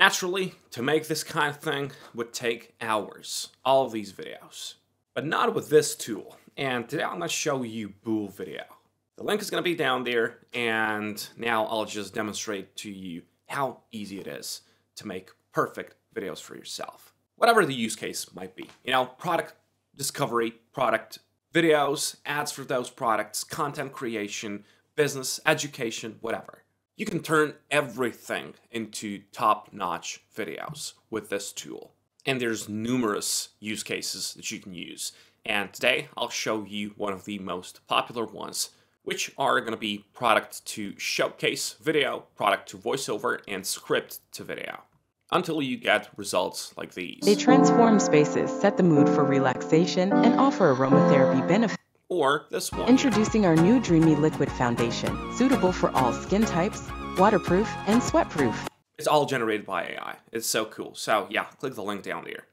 Naturally, to make this kind of thing would take hours, all of these videos. But not with this tool, and today I'm going to show you Boolvideo. The link is going to be down there, and now I'll just demonstrate to you how easy it is to make perfect videos for yourself. Whatever the use case might be. You know, product discovery, product videos, ads for those products, content creation, business, education, whatever. You can turn everything into top-notch videos with this tool. And there's numerous use cases that you can use. And today I'll show you one of the most popular ones, which are going to be product to showcase video, product to voiceover, and script to video until you get results like these. They transform spaces, set the mood for relaxation, and offer aromatherapy benefits. Or this one. Introducing our new Dreamy Liquid Foundation, suitable for all skin types, waterproof, and sweatproof. It's all generated by AI. It's so cool. So yeah, click the link down there.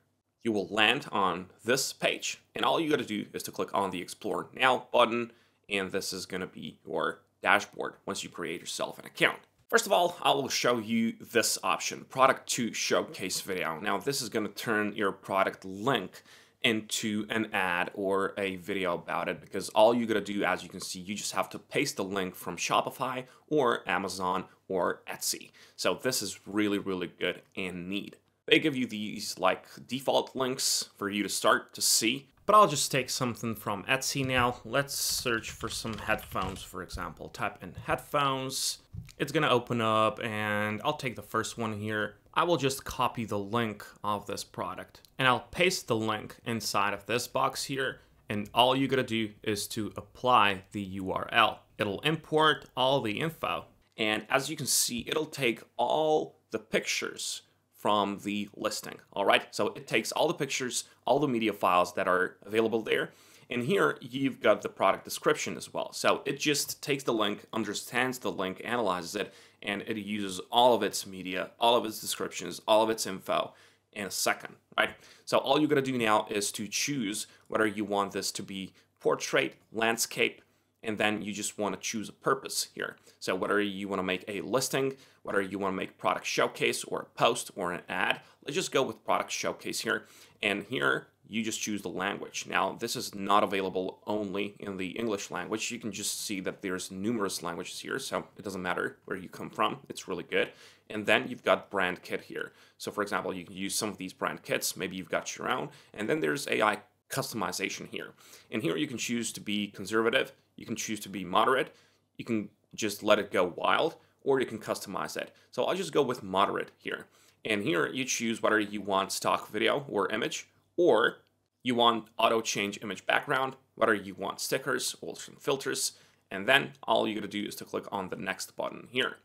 You will land on this page, and all you gotta do is to click on the Explore Now button, and this is gonna be your dashboard once you create yourself an account. First of all, I will show you this option, product to showcase video. Now this is gonna turn your product link into an ad or a video about it because all you gotta do, as you can see, you just have to paste the link from Shopify or Amazon or Etsy. So this is really, really good and neat. They give you these like default links for you to start to see but I'll just take something from Etsy now. Let's search for some headphones, for example. Type in headphones. It's gonna open up and I'll take the first one here. I will just copy the link of this product and I'll paste the link inside of this box here. And all you gotta do is to apply the URL. It'll import all the info. And as you can see, it'll take all the pictures from the listing. All right, so it takes all the pictures, all the media files that are available there. And here you've got the product description as well. So it just takes the link, understands the link, analyzes it, and it uses all of its media, all of its descriptions, all of its info in a second, right? So all you gotta do now is to choose whether you want this to be portrait, landscape, and then you just want to choose a purpose here. So whether you want to make a listing, whether you want to make product showcase or a post or an ad, let's just go with product showcase here. And here you just choose the language. Now this is not available only in the English language. You can just see that there's numerous languages here, so it doesn't matter where you come from. It's really good. And then you've got brand kit here. So for example, you can use some of these brand kits. Maybe you've got your own. And then there's AI customization here. And here you can choose to be conservative, you can choose to be moderate, you can just let it go wild, or you can customize it. So I'll just go with moderate here. And here you choose whether you want stock video or image, or you want auto change image background, whether you want stickers or some filters, and then all you gotta do is to click on the next button here.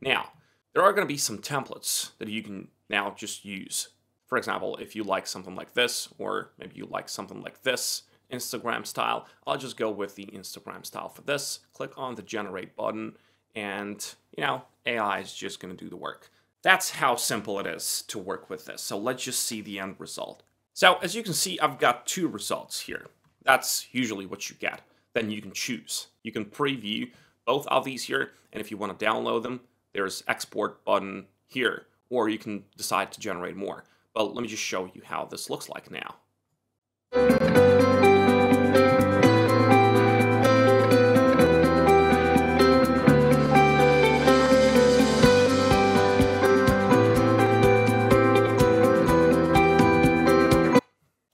Now, there are gonna be some templates that you can now just use. For example, if you like something like this, or maybe you like something like this, Instagram style, I'll just go with the Instagram style for this. Click on the generate button, and you know, AI is just gonna do the work. That's how simple it is to work with this. So let's just see the end result. So as you can see, I've got two results here. That's usually what you get. Then you can choose. You can preview both of these here, and if you want to download them, there's export button here, or you can decide to generate more. But let me just show you how this looks like now.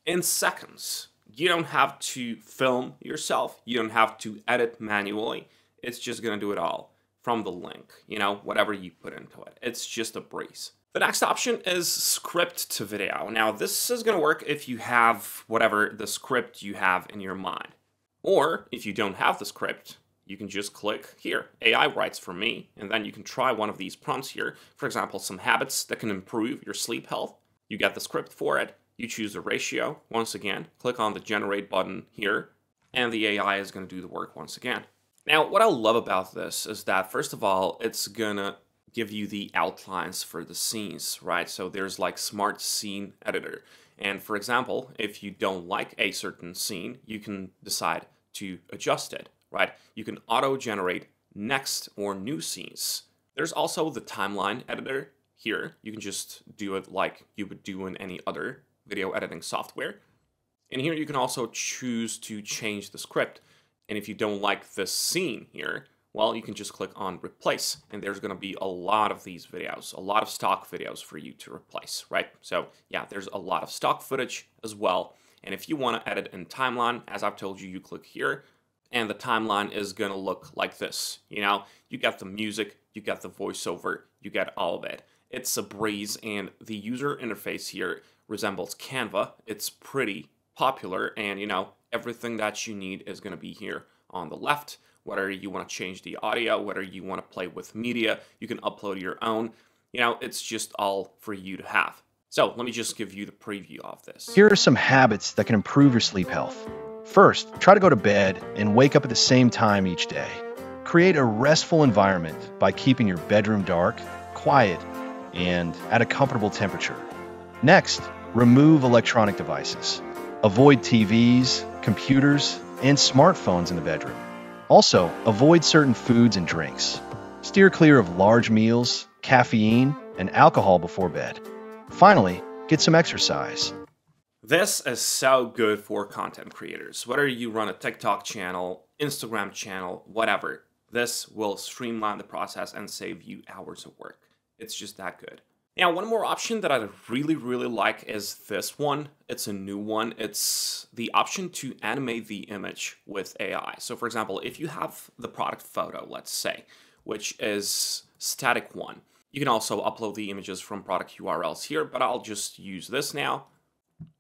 In seconds. You don't have to film yourself. You don't have to edit manually. It's just going to do it all from the link, you know, whatever you put into it. It's just a breeze. The next option is script to video. Now, this is going to work if you have whatever the script you have in your mind. Or if you don't have the script, you can just click here, AI writes for me, and then you can try one of these prompts here. For example, some habits that can improve your sleep health. You get the script for it, you choose the ratio. Once again, click on the generate button here, and the AI is going to do the work once again. Now, what I love about this is that, first of all, it's going to give you the outlines for the scenes, right? So there's like smart scene editor. And for example, if you don't like a certain scene, you can decide to adjust it, right? You can auto generate next or new scenes. There's also the timeline editor here, you can just do it like you would do in any other video editing software. And here you can also choose to change the script. And if you don't like the scene here, well, you can just click on replace and there's going to be a lot of these videos, a lot of stock videos for you to replace, right? So yeah, there's a lot of stock footage as well. And if you want to edit in timeline, as I've told you, you click here and the timeline is going to look like this. You know, you got the music, you got the voiceover, you got all of it. It's a breeze and the user interface here resembles Canva. It's pretty popular and you know, everything that you need is going to be here on the left whether you want to change the audio, whether you want to play with media, you can upload your own. You know, it's just all for you to have. So let me just give you the preview of this. Here are some habits that can improve your sleep health. First, try to go to bed and wake up at the same time each day. Create a restful environment by keeping your bedroom dark, quiet, and at a comfortable temperature. Next, remove electronic devices. Avoid TVs, computers, and smartphones in the bedroom. Also, avoid certain foods and drinks. Steer clear of large meals, caffeine, and alcohol before bed. Finally, get some exercise. This is so good for content creators. Whether you run a TikTok channel, Instagram channel, whatever, this will streamline the process and save you hours of work. It's just that good. Now, one more option that I really, really like is this one. It's a new one. It's the option to animate the image with AI. So for example, if you have the product photo, let's say, which is static one, you can also upload the images from product URLs here, but I'll just use this now.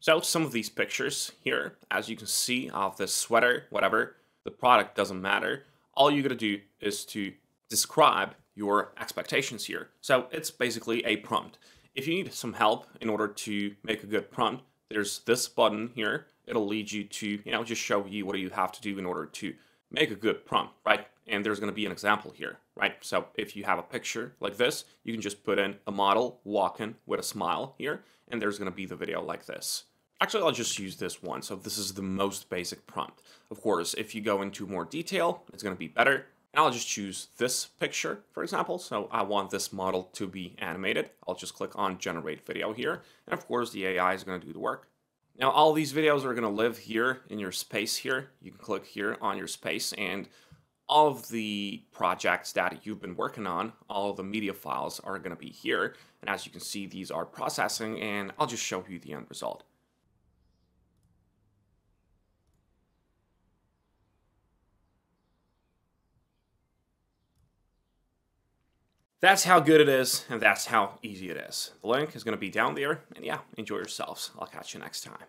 So some of these pictures here, as you can see of this sweater, whatever, the product doesn't matter. All you gotta do is to describe your expectations here. So it's basically a prompt. If you need some help in order to make a good prompt, there's this button here. It'll lead you to, you know, just show you what you have to do in order to make a good prompt, right? And there's going to be an example here, right? So if you have a picture like this, you can just put in a model walking with a smile here, and there's going to be the video like this. Actually, I'll just use this one. So this is the most basic prompt. Of course, if you go into more detail, it's going to be better. And I'll just choose this picture, for example. So I want this model to be animated. I'll just click on generate video here. And of course, the AI is going to do the work. Now, all these videos are going to live here in your space here. You can click here on your space and all of the projects that you've been working on, all of the media files are going to be here. And as you can see, these are processing and I'll just show you the end result. That's how good it is, and that's how easy it is. The link is going to be down there, and yeah, enjoy yourselves. I'll catch you next time.